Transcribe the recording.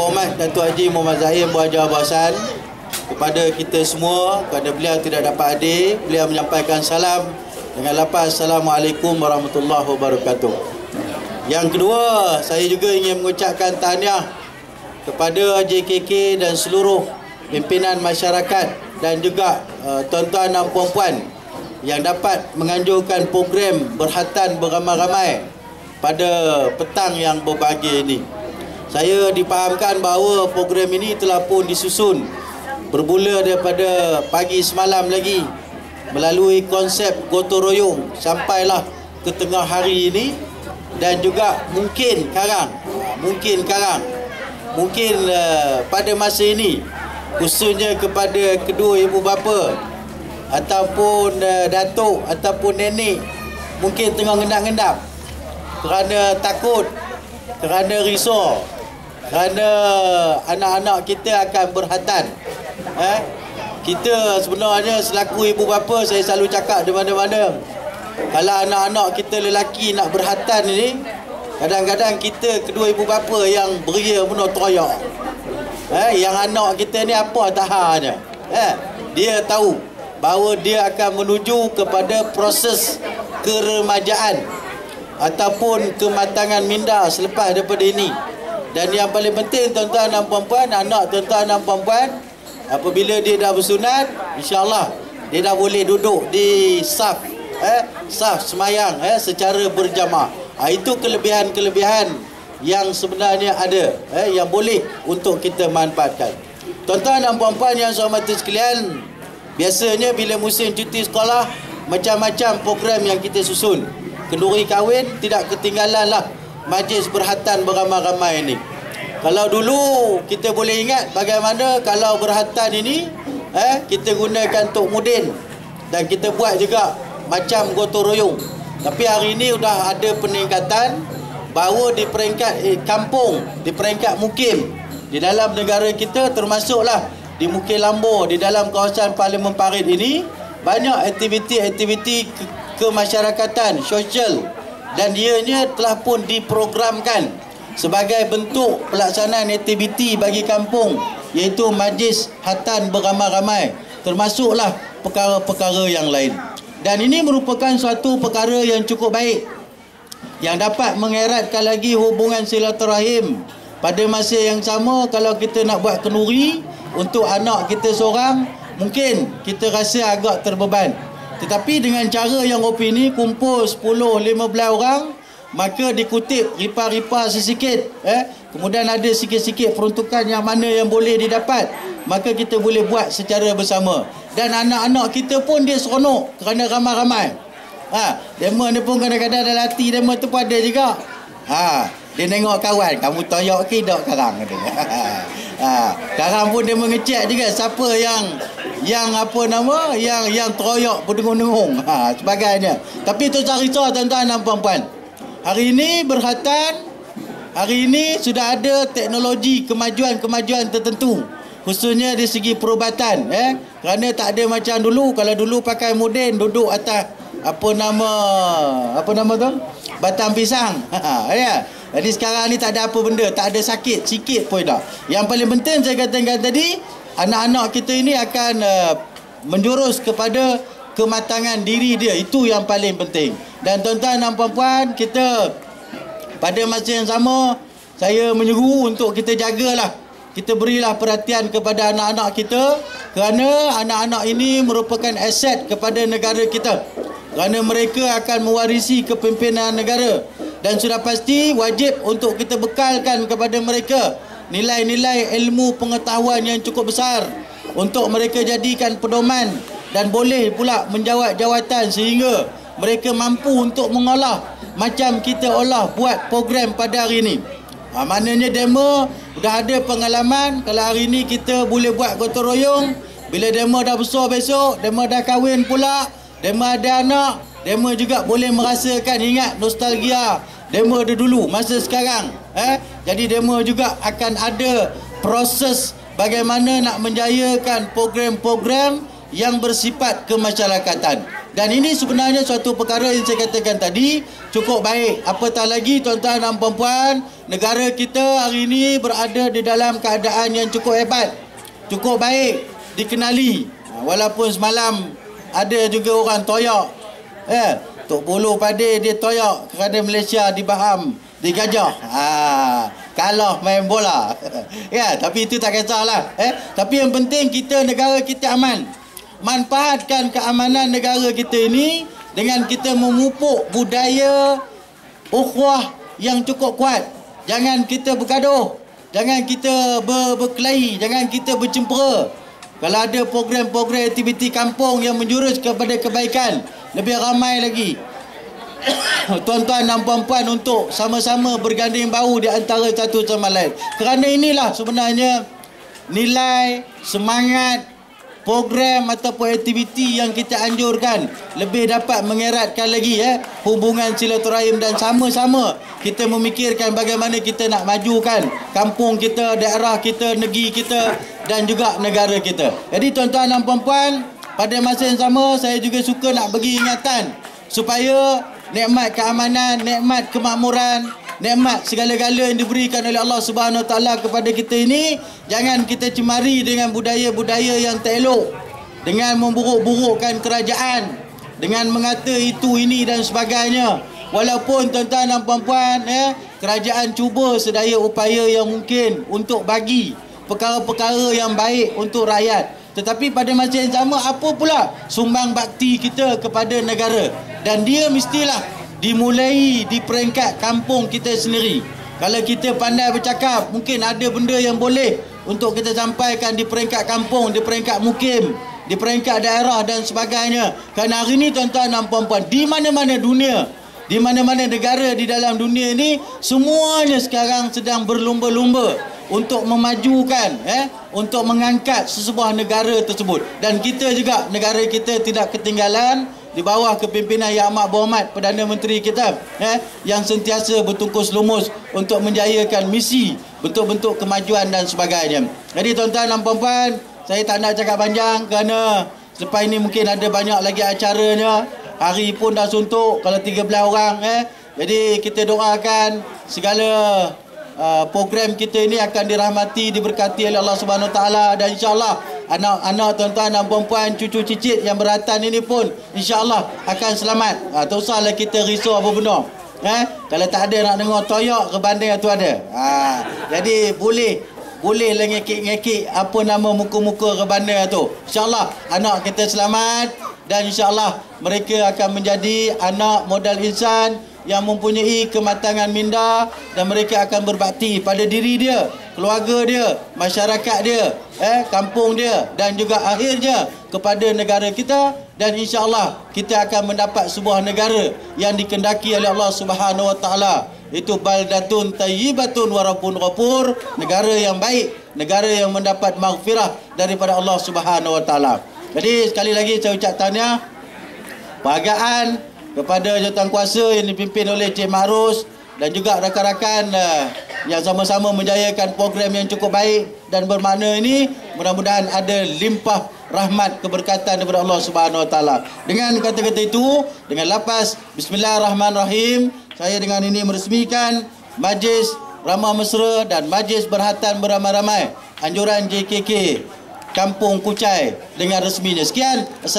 Hormat Datuk Haji Muhammad Zahid Buajar Bahasan kepada kita semua, kepada beliau tidak dapat hadir, beliau menyampaikan salam dengan lapas Assalamualaikum warahmatullahi wabarakatuh. Yang kedua, saya juga ingin mengucapkan tahniah kepada JKK dan seluruh pimpinan masyarakat dan juga uh, tuan-tuan dan puan-puan yang dapat menganjurkan program berhatan beramai-ramai pada petang yang berbahagia ini. Saya dipahamkan bahawa program ini telah pun disusun bermula daripada pagi semalam lagi melalui konsep gotong royong sampailah ke tengah hari ini dan juga mungkin karang mungkin karang mungkin uh, pada masa ini khususnya kepada kedua ibu bapa ataupun uh, datuk ataupun nenek mungkin tengah ngendap-ngendap kerana takut kerana risau kerana anak-anak kita akan berhatan eh? Kita sebenarnya selaku ibu bapa saya selalu cakap di mana-mana kalau anak-anak kita lelaki nak berhatan ni kadang-kadang kita kedua ibu bapa yang beria penuh toyak eh yang anak kita ni apa tahannya? Eh dia tahu bahawa dia akan menuju kepada proses keremajaan ataupun kematangan minda selepas daripada ini dan yang paling penting tuan-tuan dan puan-puan anak tuan-tuan dan puan-puan apabila dia dah bersunat insyaallah dia dah boleh duduk di saf eh saf semayang eh secara berjamaah. Ha, itu kelebihan-kelebihan yang sebenarnya ada eh yang boleh untuk kita manfaatkan. Tuan-tuan dan puan-puan yang saya hormati sekalian biasanya bila musim cuti sekolah macam-macam program yang kita susun. Kenduri kahwin tidak ketinggalan lah majlis berhatan beramai-ramai ini kalau dulu kita boleh ingat bagaimana kalau berhatan ini eh kita gunakan tok mudin dan kita buat juga macam gotong royong. Tapi hari ini sudah ada peningkatan bahawa di peringkat eh, kampung, di peringkat mukim di dalam negara kita termasuklah di Mukim Lambo di dalam kawasan Parlimen Parit ini banyak aktiviti-aktiviti ke kemasyarakatan sosial dan ianya telah pun diprogramkan sebagai bentuk pelaksanaan aktiviti bagi kampung iaitu majlis hatan beramai-ramai termasuklah perkara-perkara yang lain. Dan ini merupakan suatu perkara yang cukup baik yang dapat mengeratkan lagi hubungan silaturahim pada masa yang sama. Kalau kita nak buat kenduri untuk anak kita seorang mungkin kita rasa agak terbeban tetapi dengan cara yang opini kumpul 10 15 orang maka dikutip ripa-ripa sesikit eh? Kemudian ada sikit-sikit peruntukan yang mana yang boleh didapat maka kita boleh buat secara bersama. Dan anak-anak kita pun dia seronok kerana ramai-ramai. Ha demo ni pun kadang-kadang ada latih demo tu pun ada juga. Ha dia tengok kawan kamu toyok ke tak karang katanya ha karang pun dia mengecek juga siapa yang yang apa nama yang yang teroyok berdengung-dengung ha sebagainya tapi tu cari tahu tuan-tuan dan puan-puan Hari ini berhatan Hari ini sudah ada teknologi kemajuan-kemajuan tertentu Khususnya di segi perubatan eh? Kerana tak ada macam dulu Kalau dulu pakai moden duduk atas Apa nama Apa nama tu? Batang pisang ya. Jadi sekarang ni tak ada apa benda Tak ada sakit Sikit pun tak Yang paling penting saya katakan tadi Anak-anak kita ini akan uh, Menjurus kepada Kematangan diri dia Itu yang paling penting dan tuan-tuan dan puan-puan, kita pada masa yang sama, saya menyeru untuk kita jagalah. Kita berilah perhatian kepada anak-anak kita kerana anak-anak ini merupakan aset kepada negara kita. Kerana mereka akan mewarisi kepimpinan negara. Dan sudah pasti wajib untuk kita bekalkan kepada mereka nilai-nilai ilmu pengetahuan yang cukup besar untuk mereka jadikan pedoman dan boleh pula menjawab jawatan sehingga mereka mampu untuk mengolah macam kita olah buat program pada hari ini. Ha, maknanya demo dah ada pengalaman kalau hari ini kita boleh buat gotong royong bila demo dah besar besok, demo dah kahwin pula, demo ada anak, demo juga boleh merasakan ingat nostalgia demo ada dulu masa sekarang. Eh? Jadi demo juga akan ada proses bagaimana nak menjayakan program-program yang bersifat kemasyarakatan. Dan ini sebenarnya suatu perkara yang saya katakan tadi cukup baik. Apatah lagi tuan-tuan dan puan-puan, negara kita hari ini berada di dalam keadaan yang cukup hebat. Cukup baik dikenali. Walaupun semalam ada juga orang toyak. Eh, Tok Puluh Padi dia toyak kerana Malaysia di Baham, di Gajah. Ha, kalah main bola. ya, tapi itu tak kisahlah. Eh, tapi yang penting kita negara kita aman manfaatkan keamanan negara kita ini dengan kita memupuk budaya ukhuwah yang cukup kuat. Jangan kita bergaduh. Jangan kita ber berkelahi. Jangan kita bercempera. Kalau ada program-program aktiviti kampung yang menjurus kepada kebaikan, lebih ramai lagi. Tuan-tuan dan puan-puan untuk sama-sama berganding bahu di antara satu sama lain. Kerana inilah sebenarnya nilai, semangat, program ataupun aktiviti yang kita anjurkan lebih dapat mengeratkan lagi ya hubungan silaturahim dan sama-sama kita memikirkan bagaimana kita nak majukan kampung kita, daerah kita, negeri kita dan juga negara kita. Jadi tuan-tuan dan puan-puan, pada masa yang sama saya juga suka nak bagi ingatan supaya nikmat keamanan, nikmat kemakmuran nikmat segala-gala yang diberikan oleh Allah Subhanahu taala kepada kita ini jangan kita cemari dengan budaya-budaya yang tak elok dengan memburuk-burukkan kerajaan dengan mengata itu ini dan sebagainya. Walaupun tuan-tuan dan puan-puan ya kerajaan cuba sedaya upaya yang mungkin untuk bagi perkara-perkara yang baik untuk rakyat tetapi pada masa yang sama apa pula sumbang bakti kita kepada negara dan dia mestilah dimulai di peringkat kampung kita sendiri. Kalau kita pandai bercakap, mungkin ada benda yang boleh untuk kita sampaikan di peringkat kampung, di peringkat mukim, di peringkat daerah dan sebagainya. Kerana hari ini tuan-tuan dan puan-puan, di mana-mana dunia, di mana-mana negara di dalam dunia ini, semuanya sekarang sedang berlumba-lumba untuk memajukan, eh, untuk mengangkat sesebuah negara tersebut. Dan kita juga, negara kita tidak ketinggalan di bawah kepimpinan Yang Amat Berhormat Perdana Menteri kita eh, yang sentiasa bertungkus lumus untuk menjayakan misi bentuk-bentuk kemajuan dan sebagainya. Jadi tuan-tuan dan puan-puan, saya tak nak cakap panjang kerana selepas ini mungkin ada banyak lagi acaranya. Hari pun dah suntuk kalau 13 orang eh. Jadi kita doakan segala uh, program kita ini akan dirahmati, diberkati oleh Allah Subhanahu taala dan insya-Allah anak-anak tuan-tuan dan puan-puan cucu cicit yang beratan ini pun insya-Allah akan selamat. Ha, tak usahlah kita risau apa benda. Eh, kalau tak ada nak dengar toyok ke banding tu ada. Ha, jadi boleh boleh lah ngekik-ngekik apa nama muka-muka ke bandar tu. InsyaAllah anak kita selamat dan insyaAllah mereka akan menjadi anak modal insan yang mempunyai kematangan minda dan mereka akan berbakti pada diri dia, keluarga dia, masyarakat dia, eh kampung dia dan juga akhirnya kepada negara kita. Dan insya-Allah kita akan mendapat sebuah negara yang dikendaki oleh Allah Subhanahu Wa Taala. Itu baldatun tayyibatun warabun ghafur. Negara yang baik negara yang mendapat maghfirah daripada Allah Subhanahu Wa Taala. Jadi sekali lagi saya ucap tahniah. Penghargaan kepada kuasa yang dipimpin oleh Cik Marus dan juga rakan-rakan uh, yang sama-sama menjayakan program yang cukup baik dan bermakna ini mudah-mudahan ada limpah rahmat keberkatan daripada Allah Subhanahu Wa Taala. Dengan kata-kata itu, dengan lapas bismillahirrahmanirrahim, saya dengan ini meresmikan majlis ramah mesra dan majlis berhatan beramai-ramai anjuran JKK Kampung Kucai dengan resminya. Sekian. Assalamualaikum